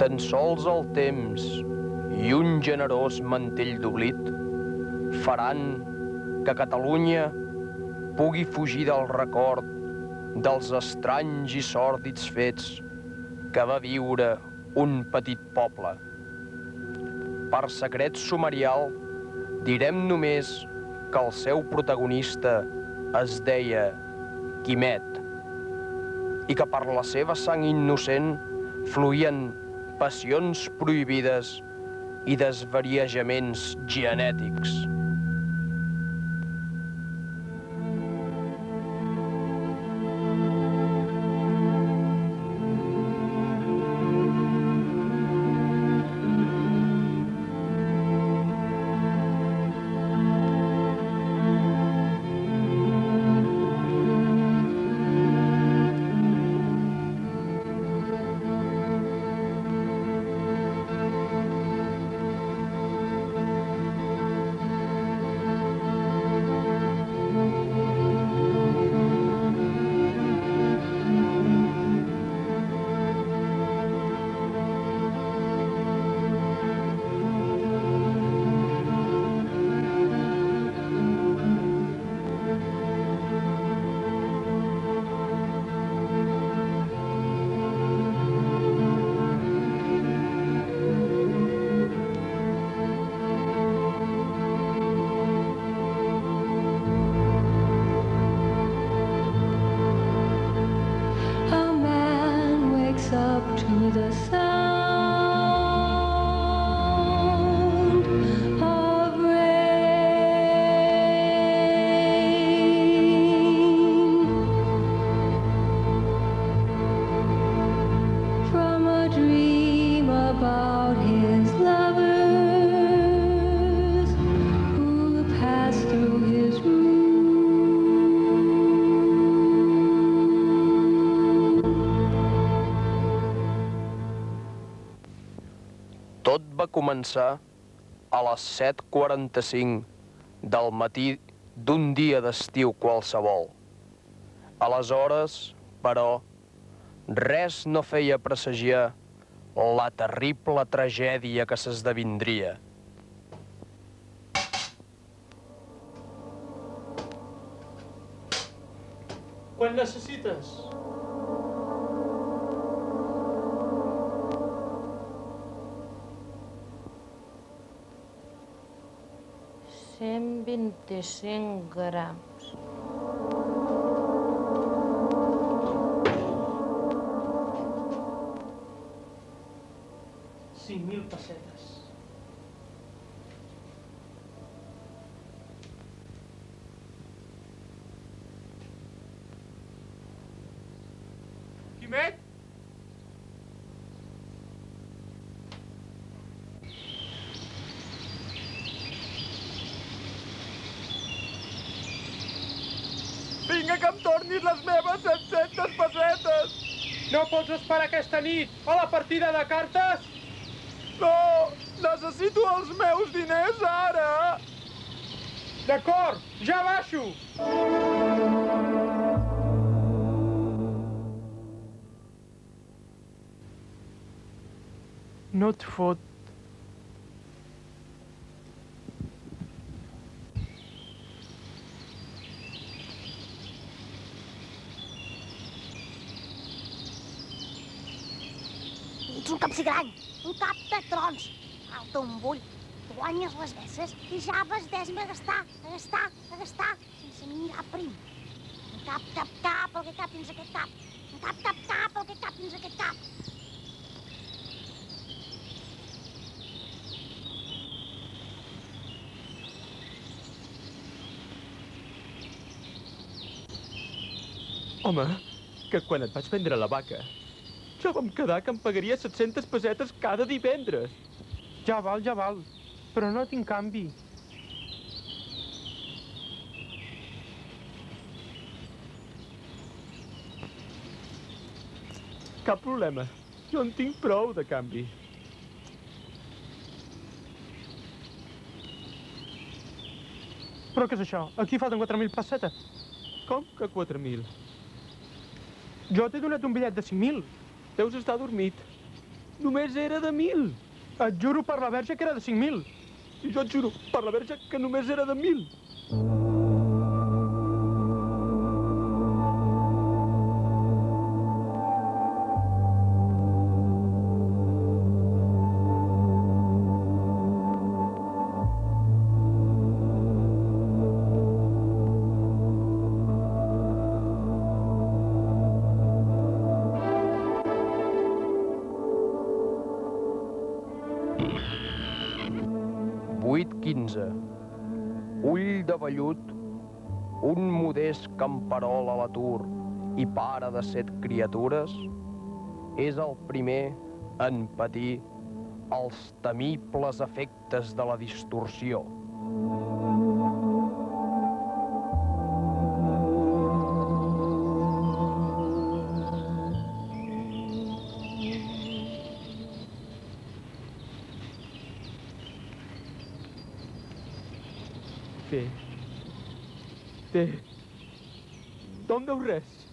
Tan sols el temps i un generós mantell d'oblit faran que Catalunya pugui fugir del record dels estranys i sòrdids fets que va viure un petit poble. Per secret sumarial, direm només que el seu protagonista es deia Quimet i que per la seva sang innocent fluïen passions prohibides i desvariejaments genètics. Va començar a les 7.45 del matí d'un dia d'estiu qualsevol. Aleshores, però, res no feia presagiar la terrible tragèdia que s'esdevindria. Quan necessites? Cent vint-i-cinc grams. Cinc mil pessetes. Quimet? Vinga, tornis les meves 700 pessetes! No pots esperar aquesta nit a la partida de cartes? No! Necessito els meus diners ara! D'acord, ja baixo! No et fot. Un capsigrany, un cap de trons. Falta un bull. Tu guanyes les besses i ja vas desme a gastar, a gastar, a gastar, sense mirar prim. Un cap, cap, cap, el que cap dins aquest cap. Un cap, cap, cap, el que cap dins aquest cap. Home, que quan et vaig vendre la vaca, ja vam quedar que em pagaria 700 pessetes cada divendres. Ja val, ja val. Però no tinc canvi. Cap problema. Jo en tinc prou de canvi. Però què és això? Aquí falten 4.000 pessetes. Com que 4.000? Jo t'he donat un bitllet de 5.000. Deus estar adormit. Només era de mil. Et juro per la verge que era de cinc mil. I jo et juro per la verge que només era de mil. Mm. 15. Ull de vellut, un modest camperol a l'atur i pare de set criatures, és el primer en patir els temibles efectes de la distorsió. donde o resto.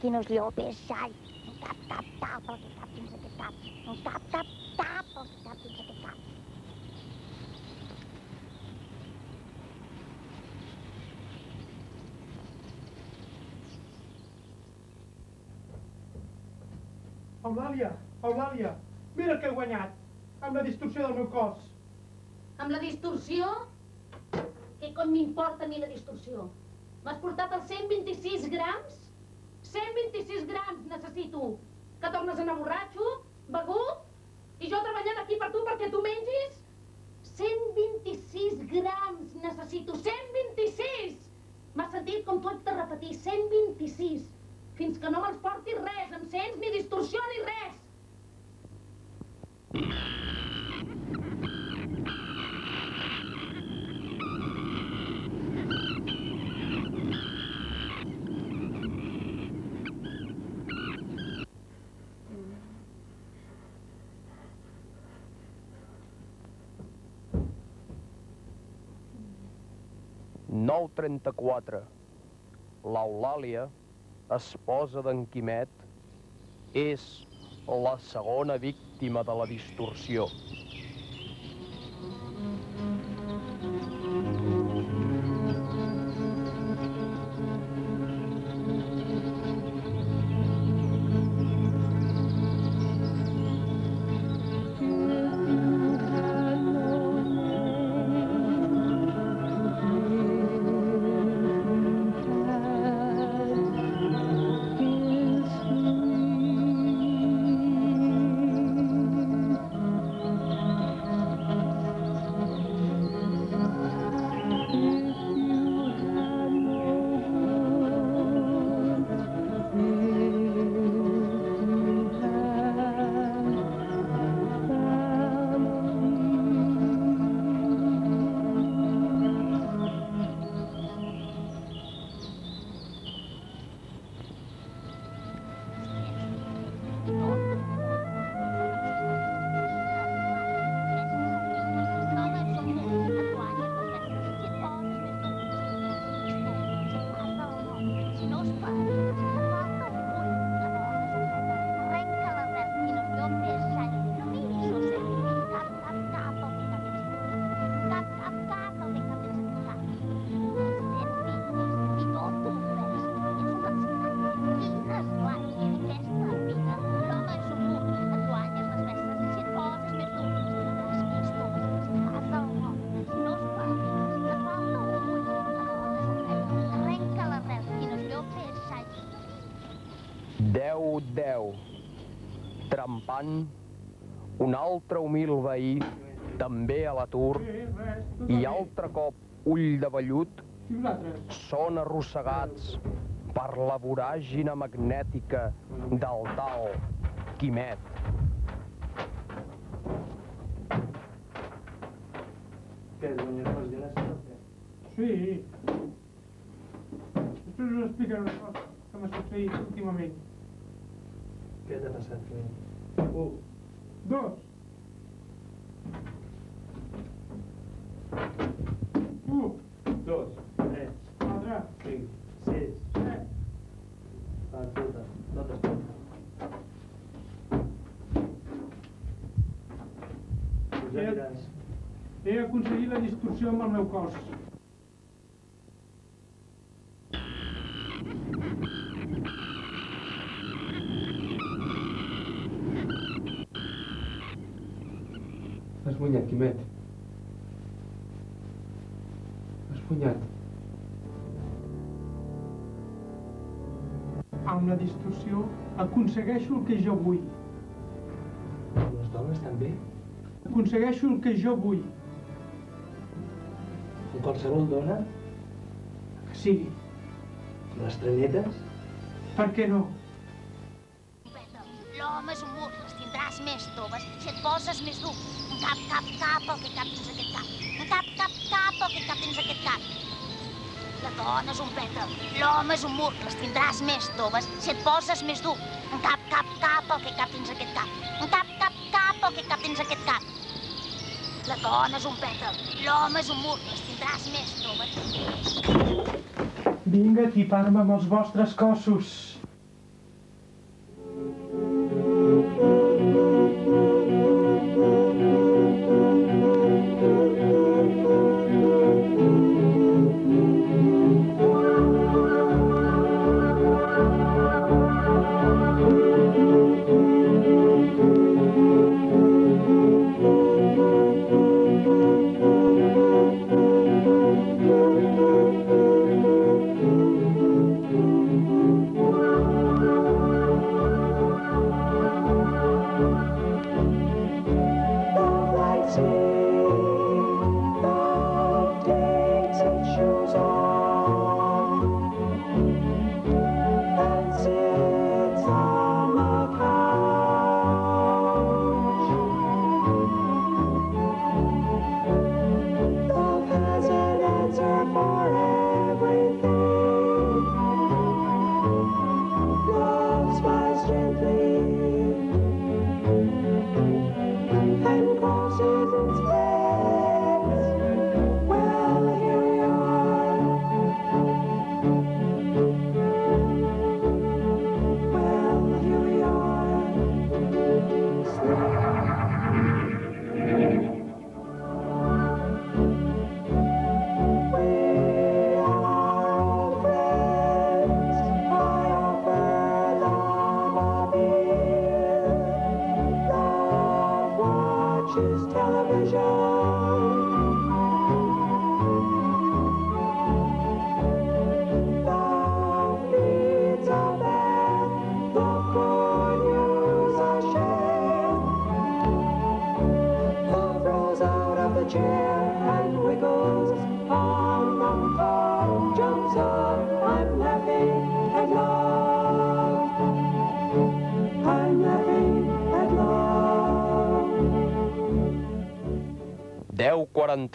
Aquesta vida, quin és llop és xai. Un cap, tap, tap, el que cap dins aquest cap. Un cap, tap, tap, el que cap dins aquest cap. Eulàlia, Eulàlia, mira el que he guanyat amb la distorsió del meu cos. Amb la distorsió? Què cony m'importa a mi la distorsió? M'has portat els 126 grams? 126 grams necessito. Que tornes a anar borratxo? Begut? I jo treballant aquí per tu perquè tu mengis? 126 grams necessito. 126! M'has sentit com tu de repetir? 126. Fins que no me'ls porti res, em sents? Ni distorsió ni res. Nou trenta-quatre. L'Eulàlia, esposa d'en Quimet, és la segona víctima de la distorsió. Trempant, un altre humil veí, també a l'atur, i altre cop ull de vellut, són arrossegats per la voràgina magnètica del tal Quimet. Què, guanyarem? Sí. Després us explicaré una cosa que m'ha succeït últimament. Què t'ha passat, Clint? Un, Dos. Un, dos, tres, quatre, cinc, sis, set. va, escolta, no t'escolta. Pues ja diràs. He aconseguit la distorsió amb el meu cos. Amb la distorsió aconsegueixo el que jo vull. Les dones també? Aconsegueixo el que jo vull. Amb qualsevol dona? Que sigui. Les trenetes? Per què no? L'home és un mur, les tindràs més toves si et poses més dur. Un cap, cap, cap, el que cap dins aquest cap. Un cap, cap, cap, el que cap dins aquest cap. La dona és un pètal, l'home és un mur, les tindràs més toves si et poses més dur. Un cap, cap, cap, el que cap dins aquest cap. Un cap, cap, cap, el que cap dins aquest cap. La dona és un pètal, l'home és un mur, les tindràs més toves. Vinga, a tipar-me amb els vostres cossos.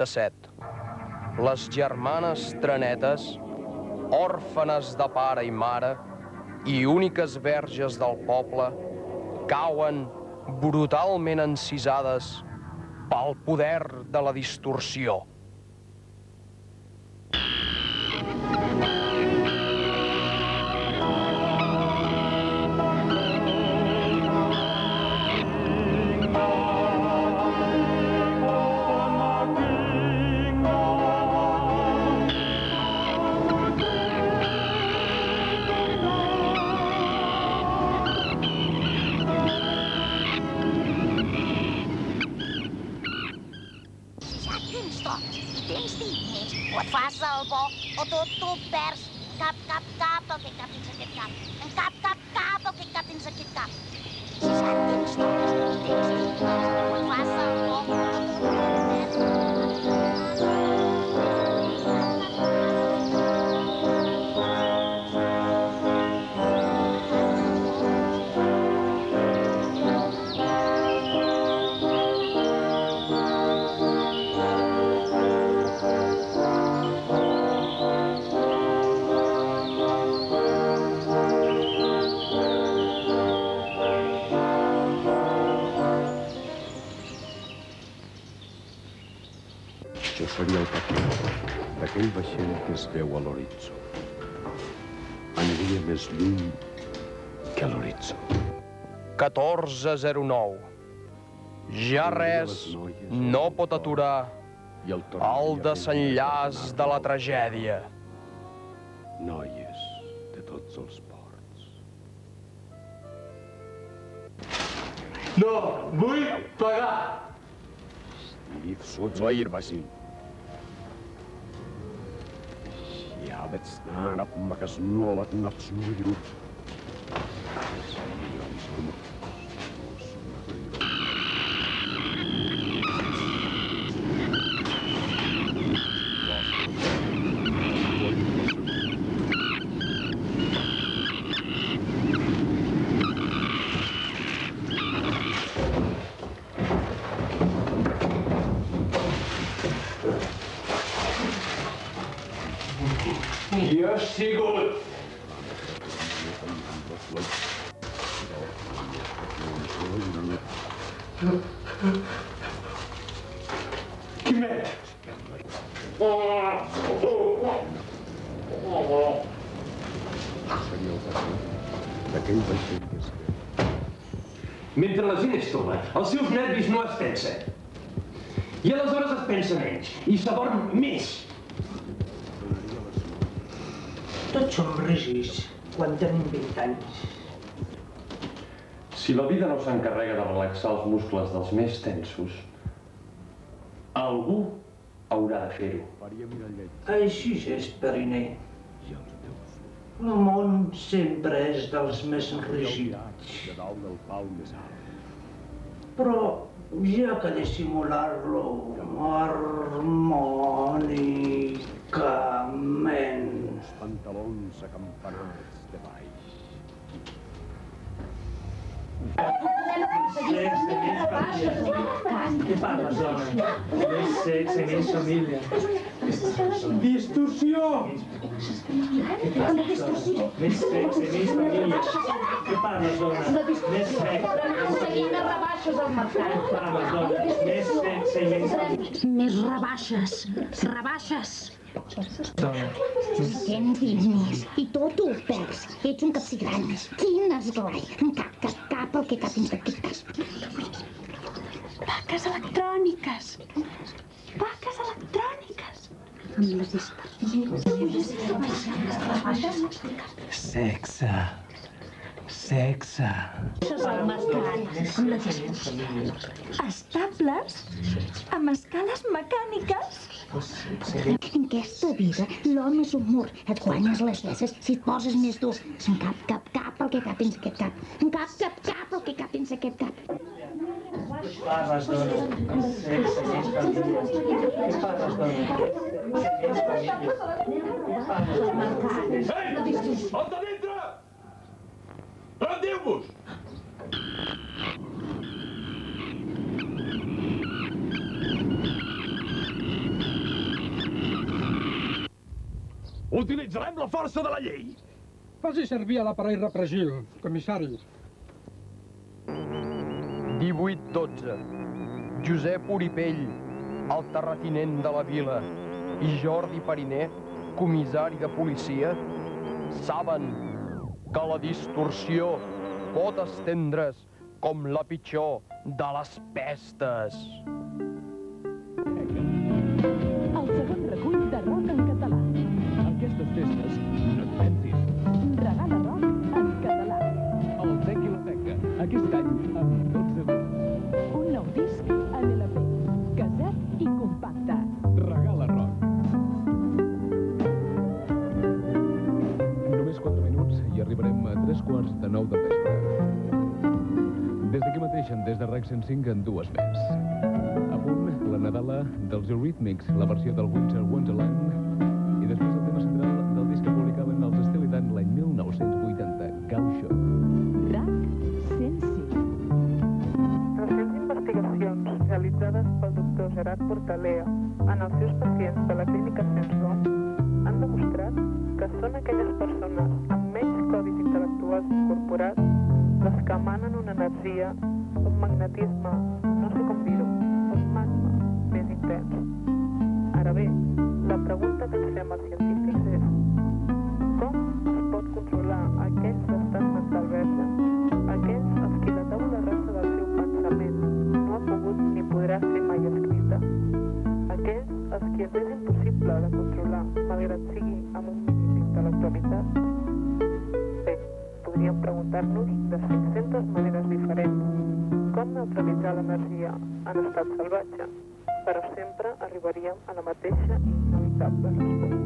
47. Les germanes Trenetes, òrfanes de pare i mare i úniques verges del poble, cauen brutalment encisades pel poder de la distorsió. 1409. Ja res no pot aturar el desenllaç de la tragèdia. Noies de tots els ports. No, vull pagar! Steve, Sotzweir, Basil. Jäävet snära makas nuolat napsnuiru. Jo he sigut Vaixell d'aquell vaixell que. Mentre la gent és tova, els seus nervis no es tensen. I aleshores es pensa menys, i s'adorm més. Tots som rígids quan tenim 20 anys. Si la vida no s'encarrega de relaxar els muscles dels més tensos, algú haurà de fer-ho. Així és, Periner. El món sempre és dels més rígids. Però ja que dissimular-lo harmònicament... Els pantalons acampanats de baix. Què parles, dona? Més sexe, més família. Distorsió! Més sexe, més família. Què parles, dona? Més sexe. Aconseguint rebaixes al mercat. Parles, dona? Més sexe i més família. Més rebaixes, rebaixes. Dona. Vint més. I tot ho perds. Ets un capsigrany. Quin esglai. Cap, cap, cap, el que cap dins d'aquest cap. Vaques electròniques. Vaques electròniques. Amb les distorsions. Sexe. Sexe. Estables amb escales mecàniques. En aquesta vida, l'home és un mur. Et guanyes les peces si et poses més dur. En cap, cap, cap, el que cap aquest cap. En cap, cap, cap, el que cap cap. Utilitzarem la força de la llei. Faci servir a l'aparell repressiu, comissari. 1812. Josep Uripell, el terratinent de la vila, i Jordi Pariner, comissari de policia, saben que la distorsió pot estendre's com la pitjor de les pestes. Quarts de 9 del vespre. Des d'aquí mateix, des de RAC 105 en dues més. A punt, la Nadala dels Eurythmics, la versió del Winter Wonderland, els és impossible de controlar malgrat sigui amb un mínim d'intel·lectualitat? Bé, podríem preguntar-nos de 500 maneres diferents com neutralitzar l'energia en estat salvatge, però sempre arribaríem a la mateixa inevitable resposta.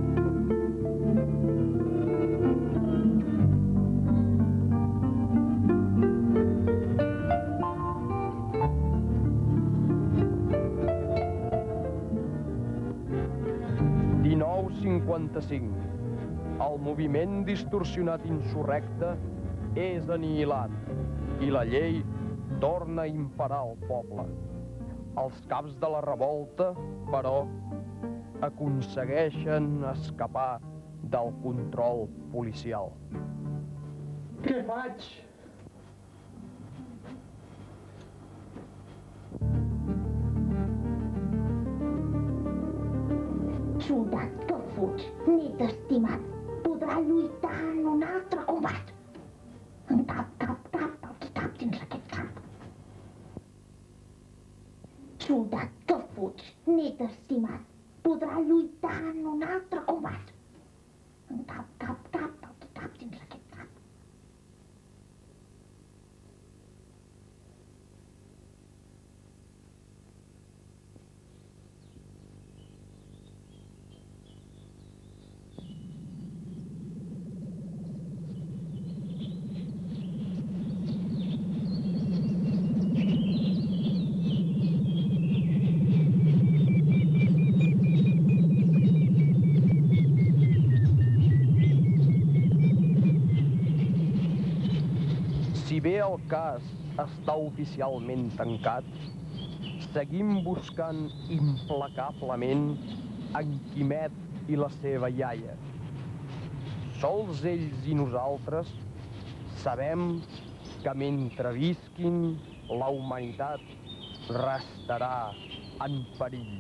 Cinc. El moviment distorsionat insurrecte és anihilat i la llei torna a imperar el poble. Els caps de la revolta, però, aconsegueixen escapar del control policial. Què faig? Net estimat, podrà lluitar en un altre combat. En cap, cap, cap, el que cap dins aquest cap. Soldat que fuig, net estimat, podrà lluitar en un altre combat. Cas està oficialment tancat, seguim buscant implacablement en Quimet i la seva iaia. Sols ells i nosaltres sabem que mentre visquin, la humanitat restarà en perill.